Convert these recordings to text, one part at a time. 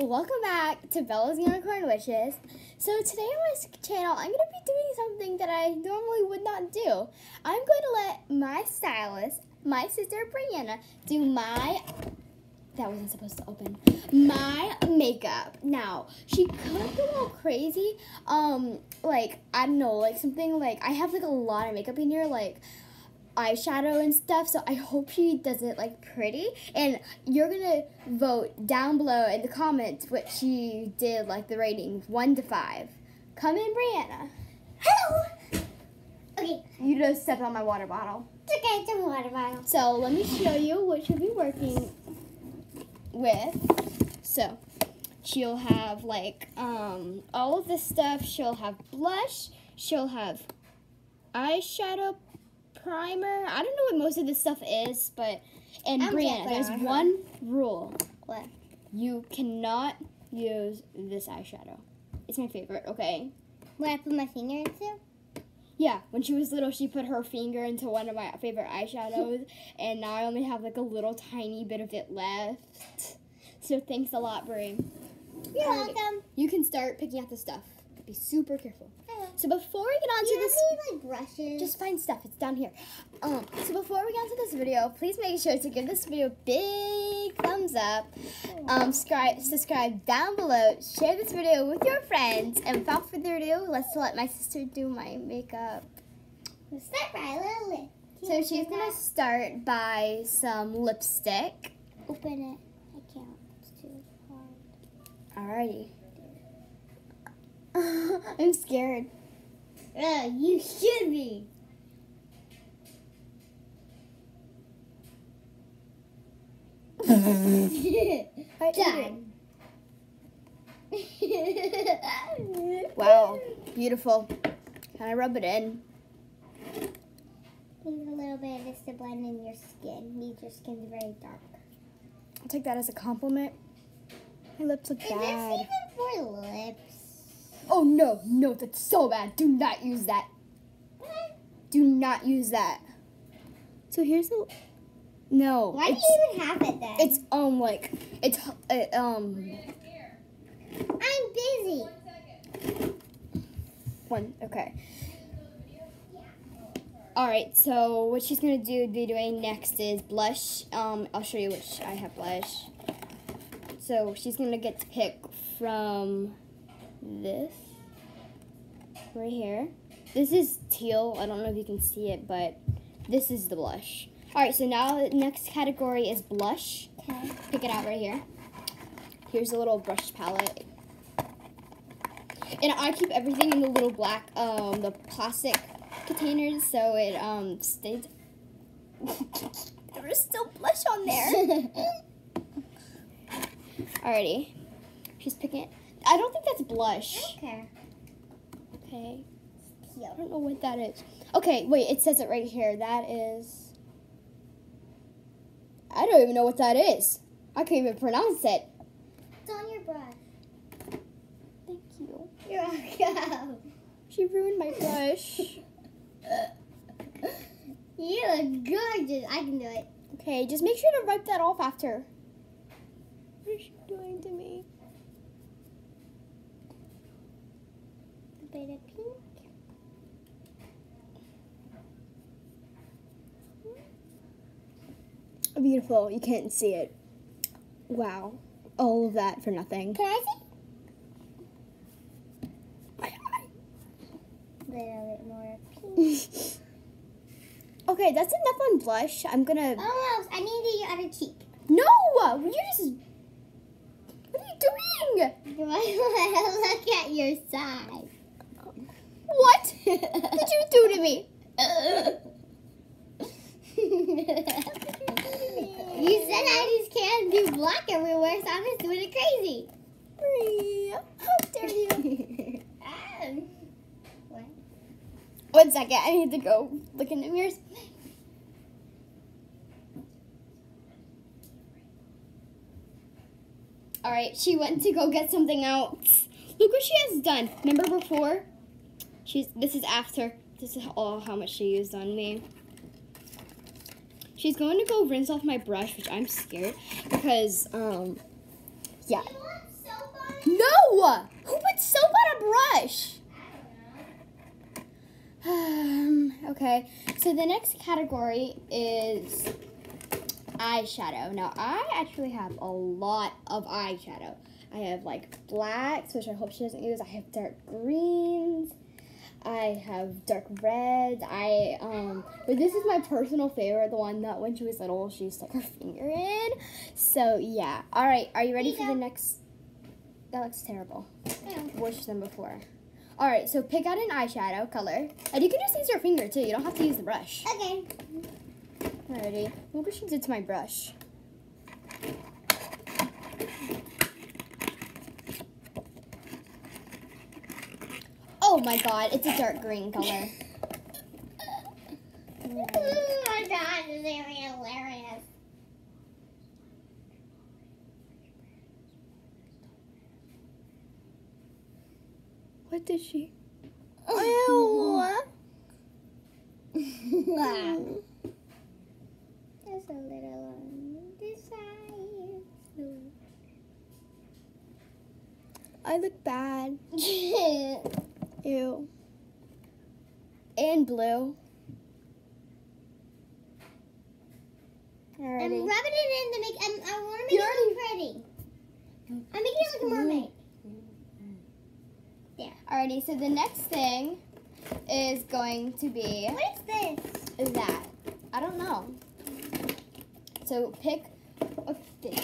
welcome back to Bella's Unicorn Wishes. So today on my channel, I'm going to be doing something that I normally would not do. I'm going to let my stylist, my sister Brianna, do my, that wasn't supposed to open, my makeup. Now, she could go all crazy, um, like, I don't know, like something like, I have like a lot of makeup in here, like, eyeshadow and stuff so i hope she does it like pretty. And you're gonna vote down below in the comments what she did like the ratings one to five. Come in brianna. Hello. Okay, you just stepped on my water bottle. It's okay, it's a water bottle. so let me show you what she'll be working with. So she'll have like um all of this stuff. She'll have blush. She'll have eyeshadow primer. I don't know what most of this stuff is, but and I'm Brianna, there's on one rule. What? You cannot use this eyeshadow. It's my favorite, okay? What I put my finger into? Yeah, when she was little, she put her finger into one of my favorite eyeshadows, and now I only have like a little tiny bit of it left. So thanks a lot, Brie. You're welcome. You can start picking out the stuff. Be super careful. So before we get on to you this, any like brushes? just find stuff. It's down here. Um, so before we get into this video, please make sure to give this video a big thumbs up. Um, subscribe, subscribe down below. Share this video with your friends. And without further ado, let's let my sister do my makeup. We'll start by a little lip. So she's gonna start by some lipstick. open it. I can't. It's too hard. Alrighty. I'm scared. Uh, you should be. Right, Done. Wow, beautiful. Can I rub it in? Leave a little bit of this to blend in your skin. Means your skin's very dark. I'll take that as a compliment. My lips look Is this bad. even for lips? Oh no, no, that's so bad. Do not use that. Do not use that. So here's a. No. Why do you even have it then? It's um like it's uh, um I'm busy. one okay. All right, so what she's gonna do be doing next is blush. Um, I'll show you which I have blush. So she's gonna get to pick from this right here. This is teal. I don't know if you can see it, but this is the blush. All right, so now the next category is blush. Okay. Pick it out right here. Here's a little brush palette. And I keep everything in the little black, um, the plastic containers so it um stays. there is still blush on there. Alrighty. She's picking it. I don't think that's blush. okay. Okay. I don't know what that is. Okay, wait, it says it right here. That is. I don't even know what that is. I can't even pronounce it. It's on your brush. Thank you. You're welcome. She ruined my brush. you look gorgeous. I can do it. okay, just make sure to wipe that off after. What is she doing to me? A bit of pink. Hmm? Beautiful. You can't see it. Wow. All of that for nothing. Can I see? A little bit more pink. okay, that's enough on blush. I'm gonna. Almost. I need your other cheek. No! You're just. What doing? You might want to look at your side. What did you do to me? you said I just can't do black everywhere, so I'm just doing it crazy. How dare you? Um. One second, I need to go look in the mirrors. All right, she went to go get something else. Look what she has done. Remember before? She's. This is after. This is all how much she used on me. She's going to go rinse off my brush, which I'm scared because um, yeah. No! Who put soap on a brush? Um, okay, so the next category is eyeshadow. Now, I actually have a lot of eyeshadow. I have like blacks, which I hope she doesn't use. I have dark greens. I have dark reds. I um, but this is my personal favorite, the one that when she was little she stuck her finger in. So yeah. All right, are you ready for the next? That looks terrible. Worse than before. All right, so pick out an eyeshadow color, and you can just use your finger too. You don't have to use the brush. Okay. Alrighty. Look what she did to my brush. Oh my god, it's a dark green color. Mm. Oh my god, this is hilarious. What did she? Ew. A little this. I look bad. Ew. And blue. I'm Alrighty. rubbing it in to make. I'm, I want to make You it look pretty. I'm making it like a mermaid. Yeah. Alrighty, so the next thing is going to be What is this? that. I don't know. So pick a.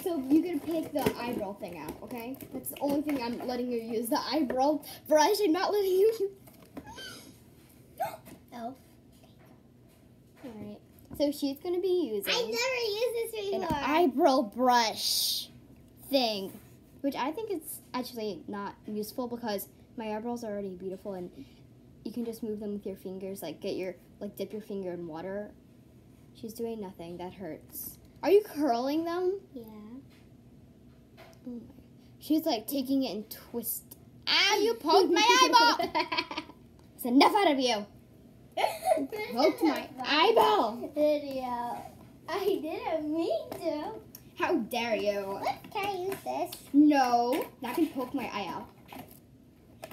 So you can pick the eyebrow thing out, okay? That's the only thing I'm letting you use. The eyebrow brush. I'm not letting you use. Oh. Alright. So she's gonna be using I never used this an eyebrow brush thing, which I think is actually not useful because my eyebrows are already beautiful and you can just move them with your fingers. Like get your like dip your finger in water. She's doing nothing. That hurts. Are you curling them? yeah. Oh my. She's like taking it and twist. Ah! You poked my eyeball. It's enough out of you. Poked my eyeball. Video. I didn't mean to. How dare you? Try to use this. No, that can poke my eye out.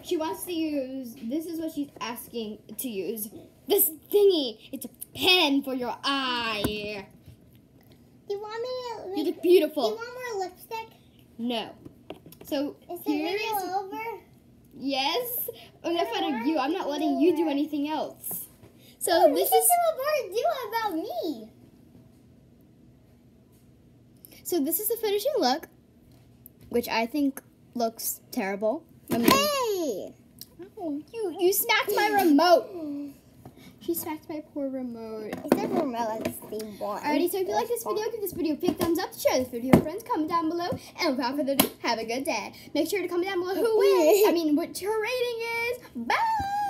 She wants to use. This is what she's asking to use. This thingy. It's a pen for your eye. Do you want me to? You look do you beautiful. want more lipstick? No. So Is the here video is over? yes. Enough don't out of you. I'm not letting you do anything else. So Oh, this is what bird do about me. so this is the finishing look, which I think looks terrible. I mean, Hey. oh, you you smacked my remote. She smacked my poor remote. It's a remote Steve Boy. Alrighty, so if you like this video, give this video a big thumbs up, share this video with friends, comment down below, and without further ado, have a good day. Make sure to comment down below who wins, I mean, what your rating is. Bye!